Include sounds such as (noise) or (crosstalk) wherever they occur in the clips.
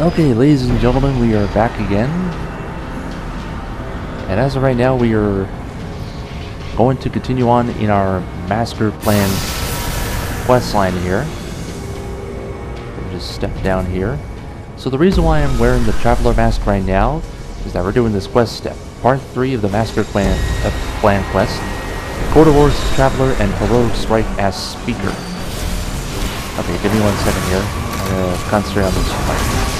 Okay, ladies and gentlemen, we are back again. And as of right now, we are going to continue on in our master plan quest line here. We'll just step down here. So the reason why I'm wearing the Traveler Mask right now is that we're doing this quest step. Part 3 of the Master Plan, uh, plan quest. Wars Traveler and Heroic Strike as Speaker. Okay, give me one second here. I'm gonna concentrate on this fight.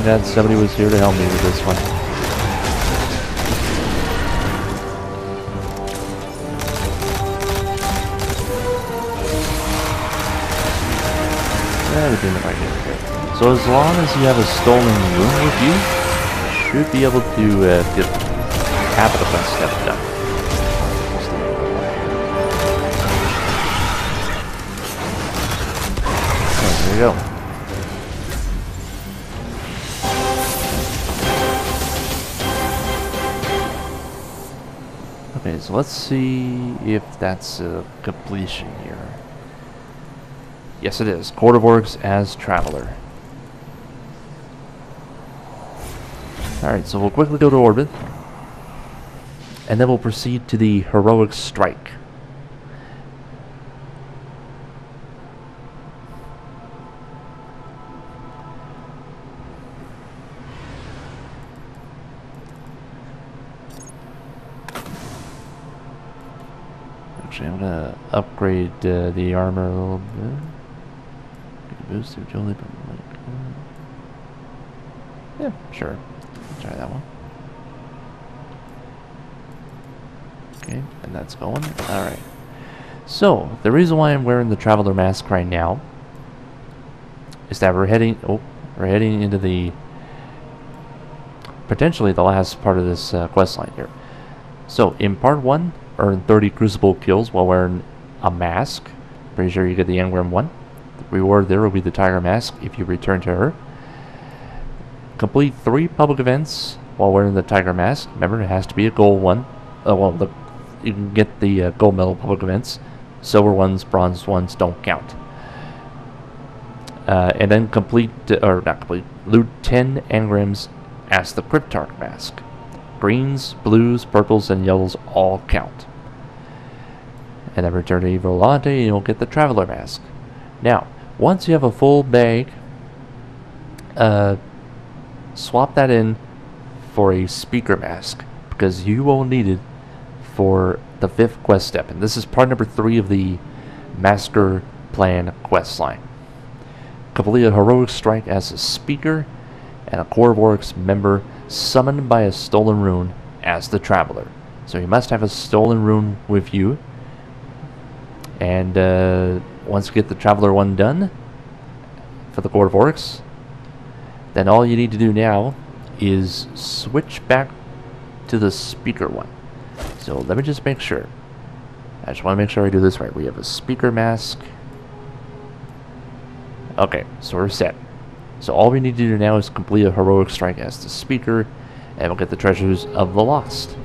Thank God somebody was here to help me with this one. So as long as you have a stolen rune with you, you should be able to uh, get the quest step done. There you go. Okay, so let's see if that's a completion here. Yes, it is. Court of Oryx as Traveler. Alright, so we'll quickly go to orbit. And then we'll proceed to the Heroic Strike. Actually, I'm gonna upgrade uh, the armor a little bit. Boost but like, uh, yeah, sure. Try that one. Okay, and that's going. All right. So the reason why I'm wearing the traveler mask right now is that we're heading. Oh, we're heading into the potentially the last part of this uh, quest line here. So in part one, earn 30 crucible kills while wearing a mask. Pretty sure you get the engram one. The reward there will be the tiger mask if you return to her. Complete three public events while wearing the tiger mask. Remember, it has to be a gold one. Uh, well, the, you can get the uh, gold medal public events. Silver ones, bronze ones don't count. Uh, and then complete, or not complete, loot 10 engrams as the Cryptarch mask. Greens, blues, purples, and yellows all count. And then return to Levante and you'll get the Traveler Mask. Now, once you have a full bag, uh, swap that in for a Speaker Mask. Because you will need it for the fifth quest step. And this is part number three of the Master Plan quest line. Complete a Heroic Strike as a Speaker and a Core of member summoned by a stolen rune as the Traveler. So you must have a stolen rune with you. And uh, once we get the Traveler one done for the Court of Oryx, then all you need to do now is switch back to the Speaker one. So let me just make sure. I just want to make sure I do this right. We have a Speaker Mask. Okay, so we're set. So all we need to do now is complete a heroic strike as the speaker, and we'll get the treasures of the lost.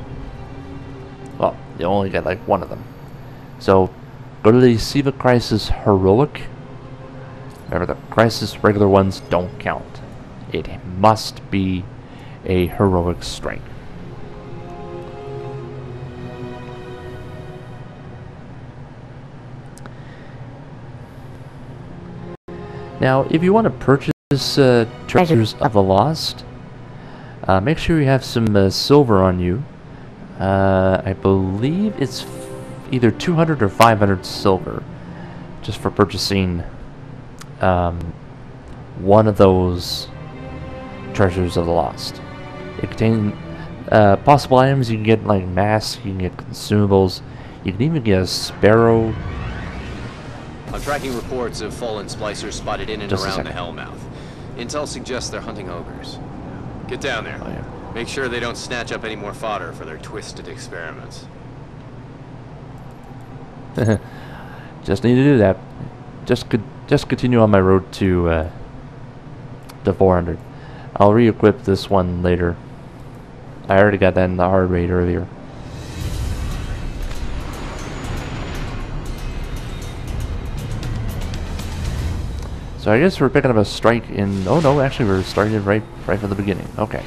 Well, you only get like one of them. So go to the Siva Crisis Heroic. Remember, the Crisis regular ones don't count. It must be a heroic strike. Now, if you want to purchase uh, treasures of the lost, uh, make sure you have some uh, silver on you. Uh, I believe it's either 200 or 500 silver, just for purchasing um, one of those treasures of the lost. It contains uh, possible items. You can get like masks, you can get consumables, you can even get a sparrow I'm tracking reports of fallen splicers spotted in and Just around the. Hellmouth. Intel suggests they're hunting ogres. Get down there. Oh, yeah. Make sure they don't snatch up any more fodder for their twisted experiments. (laughs) just need to do that. Just could just continue on my road to uh, to 400. I'll re-equip this one later. I already got that in the hard raid earlier. So I guess we're picking up a strike in... Oh no, actually we're starting right, right from the beginning. Okay.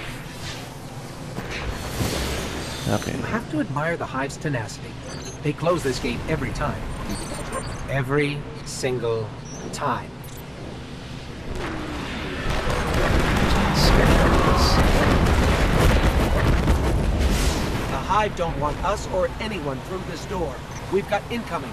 Okay. You have to admire the Hive's tenacity. They close this gate every time. Every single time. The Hive don't want us or anyone through this door. We've got incoming.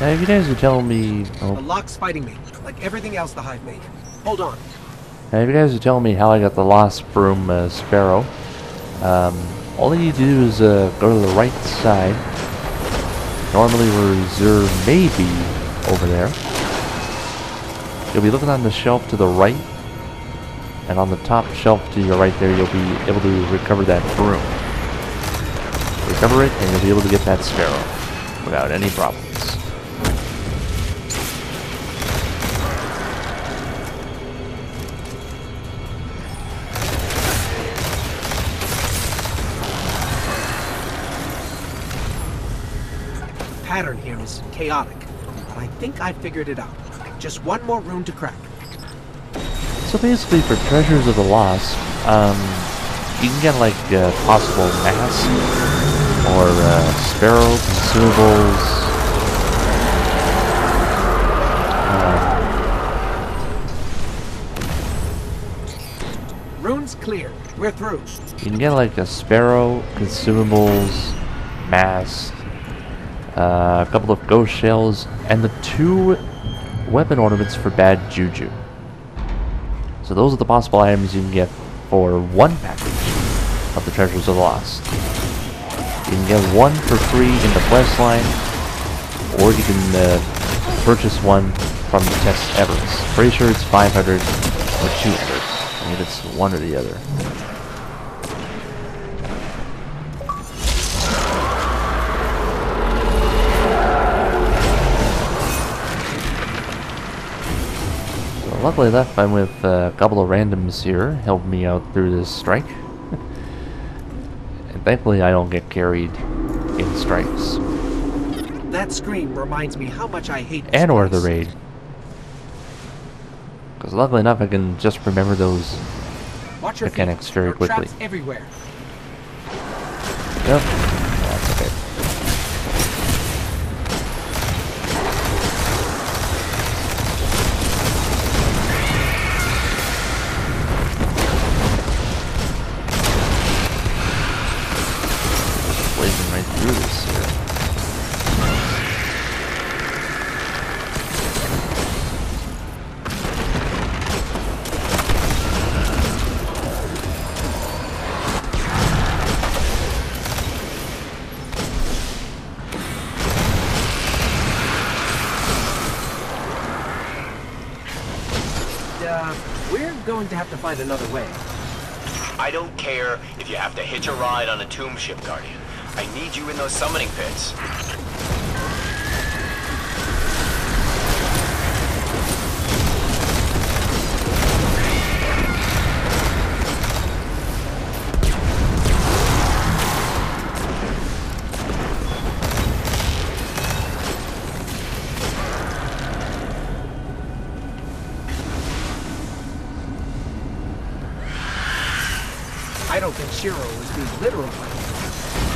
Now, if you guys are telling me... The Oh, lock's fighting me, like everything else the Hive made. Hold on. now, if you guys would tell me how I got the lost broom uh, Sparrow, um, all you need to do is uh, go to the right side. Normally where Xur may be over there. You'll be looking on the shelf to the right. And on the top shelf to your right there, you'll be able to recover that broom. Recover it, and you'll be able to get that Sparrow without any problems. Chaotic, but I think I figured it out. Just one more room to crack. So basically, for Treasures of the Lost, um, you can get like uh, possible mask or uh, sparrow consumables. Um, Rune's clear. We're through. you can get like a sparrow consumables, mask, uh, a couple of ghost shells, and the two weapon ornaments for bad juju. So those are the possible items you can get for one package of the Treasures of the Lost. You can get one for free in the quest line, or you can uh, purchase one from the Tess Everis. Pretty sure it's 500 or 200. I think it's one or the other. Luckily enough, I'm with uh, a couple of randoms here, helping me out through this strike. and (laughs) thankfully I don't get carried in strikes. That scream reminds me how much I hate And or the raid. Because luckily enough I can just remember those. Watch mechanics very quickly. Traps everywhere. Yep. Uh, we're going to have to find another way. I don't care if you have to hitch a ride on a tomb ship, Guardian. I need you in those summoning pits.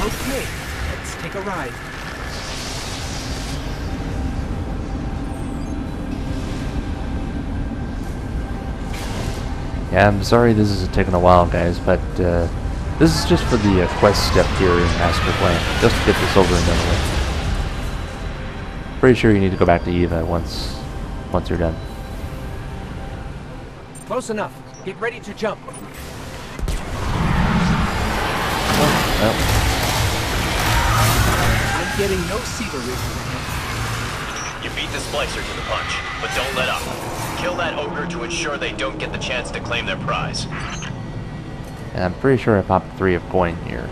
Okay, let's take a ride. Yeah, I'm sorry this is taking a while, guys, but uh, this is just for the uh, quest step here in Master Plan, just to get this over and done with. Pretty sure you need to go back to Eva once, once you're done. Close enough. Get ready to jump. Well, I'm getting no SIVA reading. You beat the Splicer to the punch, but don't let up. Kill that ogre to ensure they don't get the chance to claim their prize. And I'm pretty sure I popped three of coin here.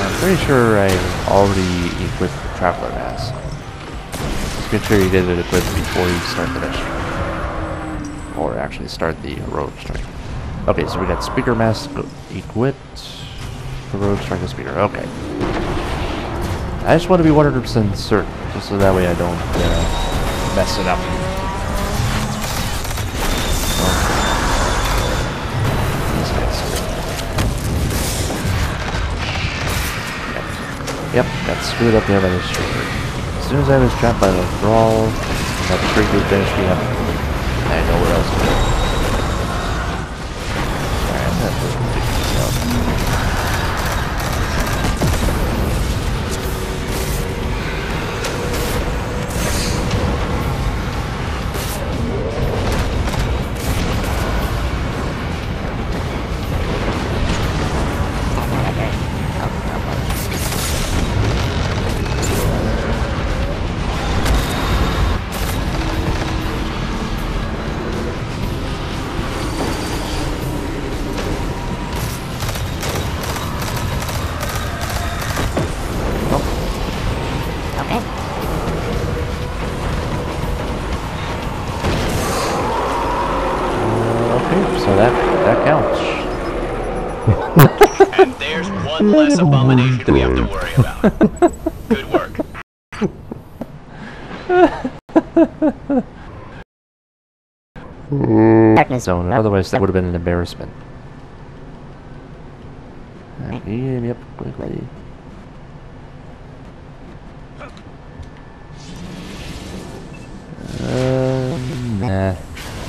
I'm pretty sure I already equipped the Traveler Mask. Just make sure you get it equipped before you start the mission. Or actually start the Road Strike. Okay, so we got Speaker Mask equipped. The Road Strike and Speaker, okay. I just want to be 100% certain, just so that way I don't uh, mess it up. Yep, got screwed up there by the trigger. As soon as I was trapped by the brawl, that trigger finished me up. I know where else less (laughs) abomination we have to worry about. Good work. Darkness. zone. Otherwise, that would have been an embarrassment. Okay, yep, quickly. Um, nah.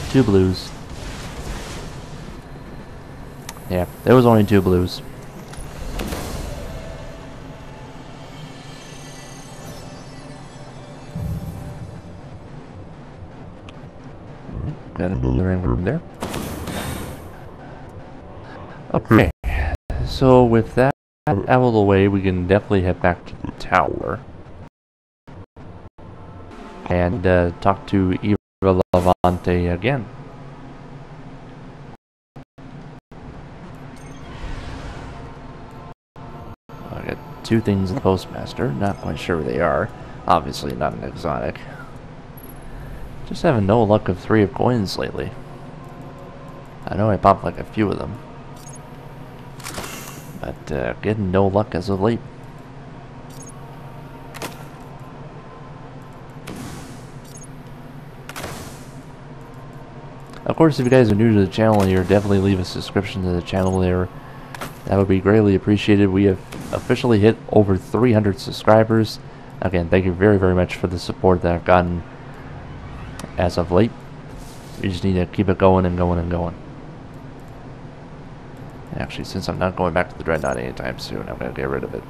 Two blues. Yeah, there was only two blues. From there. Okay, so with that out of the way, we can definitely head back to the tower and uh, talk to Eva Levante again. I got two things in the postmaster. Not quite sure they are. Obviously, not an exotic. Just having no luck of three of coins lately. I know I popped like a few of them. But uh, getting no luck as of late. Of course, if you guys are new to the channel here, definitely leave a subscription to the channel there. That would be greatly appreciated. We have officially hit over 300 subscribers. Again, thank you very, very much for the support that I've gotten as of late. We just need to keep it going and going and going. Actually, since I'm not going back to the Dreadnought anytime soon, I'm going to get rid of it.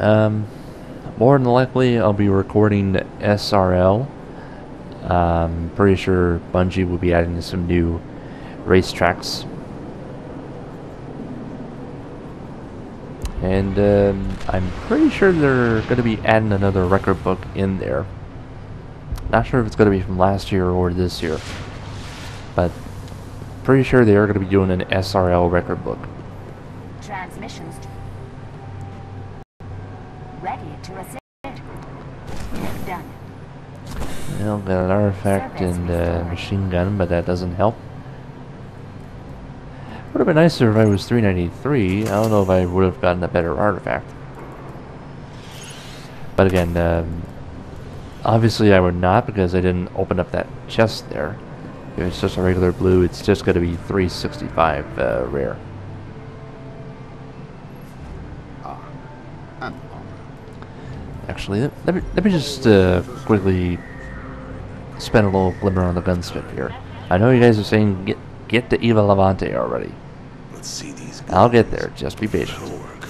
Um, more than likely, I'll be recording SRL. Um, pretty sure Bungie will be adding some new racetracks. And um, I'm pretty sure they're going to be adding another record book in there. Not sure if it's going to be from last year or this year. But pretty sure they are going to be doing an SRL record book. An artifact and uh, machine gun, but that doesn't help. Would have been nicer if I was 393. I don't know if I would have gotten a better artifact. But again, um, obviously I would not because I didn't open up that chest there. If it's just a regular blue, it's just going to be 365 uh, rare. Actually, let, let me let me just uh, quickly spend a little glimmer on the gunsmith here. I know you guys are saying get get to Eva Levante already. Let's see these I'll get there. Just be patient. That'll work.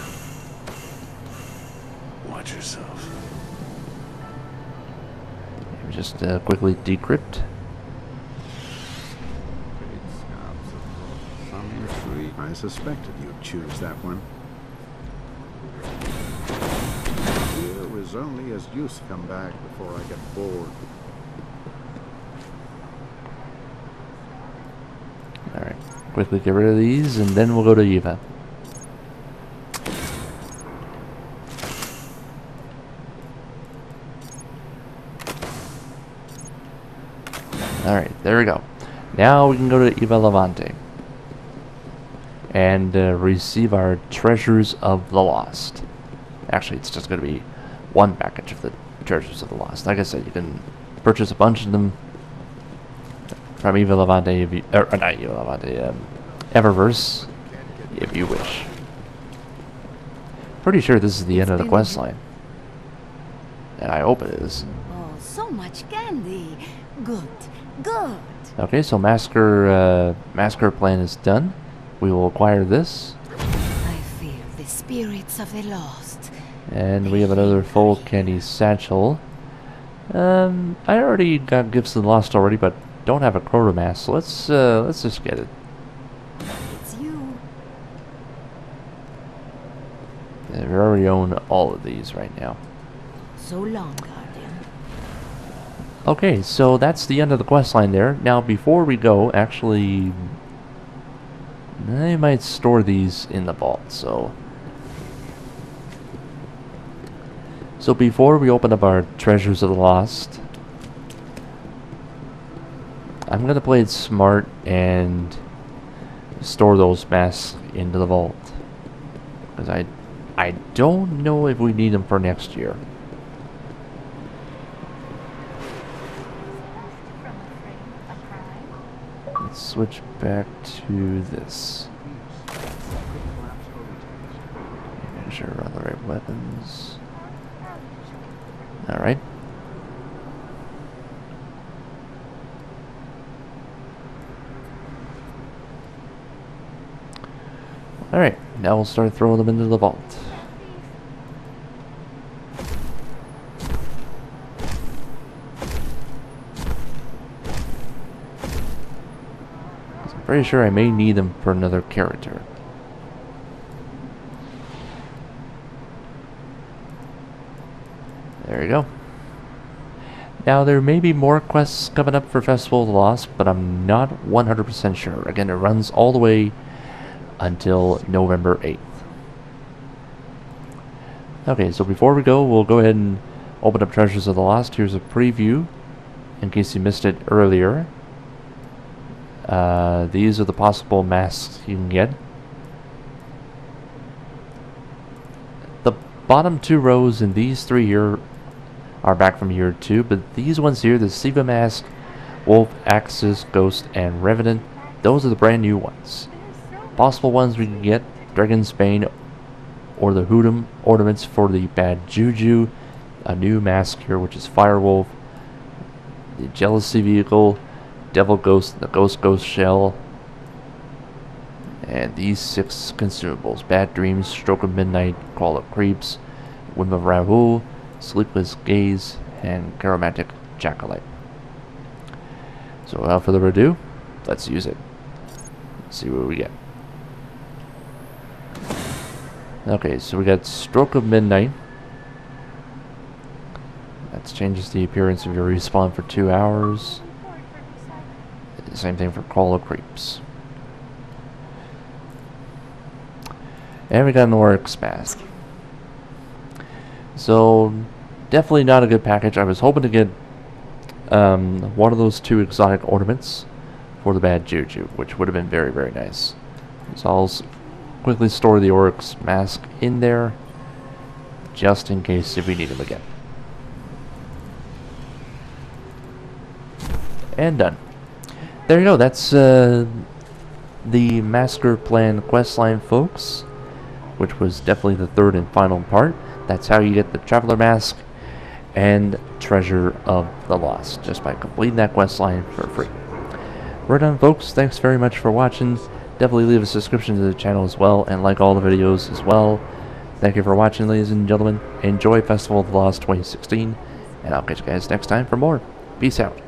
yourself. Just uh, quickly decrypt. I suspected you'd choose that one. Here is only as use come back before I get bored. Alright, quickly get rid of these and then we'll go to Eva. Alright, there we go. Now we can go to Eva Levante and uh, receive our Treasures of the Lost. Actually, it's just going to be one package of the Treasures of the Lost. Like I said, you can purchase a bunch of them from Eva Levante, if you, er, not Eva Levante, um, Eververse, if you wish. Pretty sure this is the end of the quest line. And I hope it is. Oh, so much candy. Good, good. Okay, so masker, uh, masker plan is done. We will acquire this. I feel the spirits of the lost. And we have another full candy satchel. Um, I already got Gifts of the Lost already, but don't have a Chronomask, so let's, uh, let's just get it. It's you. We already own all of these right now. So long, Guardian. Okay, so that's the end of the quest line there. Now, before we go, actually, I might store these in the vault, so... So before we open up our Treasures of the Lost, I'm gonna play it smart and store those masks into the vault. Because I, I don't know if we need them for next year. Let's switch back to this. Make sure we're on the right weapons. Alright. Alright, now we'll start throwing them into the vault. I'm pretty sure I may need them for another character. There you go. Now, there may be more quests coming up for Festival of the Lost, but I'm not 100% sure. Again, it runs all the way until November 8th. Okay, so before we go, we'll go ahead and open up Treasures of the Lost. Here's a preview, in case you missed it earlier. Uh, these are the possible masks you can get. The bottom two rows in these three here are back from year two, but these ones here, the Siva mask, Wolf, Axis, Ghost, and Revenant, those are the brand new ones. Possible ones we can get, Dragon's Bane, or the Hoodum ornaments for the Bad Juju, a new mask here, which is Firewolf, the Jealousy Vehicle, Devil Ghost, the Ghost Ghost Shell, and these six consumables Bad Dreams, Stroke of Midnight, Call of Creeps, Whim of Rahool, Sleepless Gaze, and Charomatic Jackalite. So without further ado, let's use it. see what we get. Okay, so we got Stroke of Midnight. That changes the appearance of your respawn for two hours. Same thing for Call of Creeps. And we got an Oryx Mask. So, definitely not a good package. I was hoping to get um, one of those two exotic ornaments for the bad juju, which would have been very, very nice. So I'll quickly store the Oryx mask in there, just in case if we need him again. And done. There you go. That's uh, the Master Plan questline, folks, which was definitely the third and final part. That's how you get the Traveler Mask and Treasure of the Lost, just by completing that quest line for free. We're done, folks. Thanks very much for watching. Definitely leave a subscription to the channel as well, and like all the videos as well. Thank you for watching, ladies and gentlemen. Enjoy Festival of the Lost 2016, and I'll catch you guys next time for more. Peace out.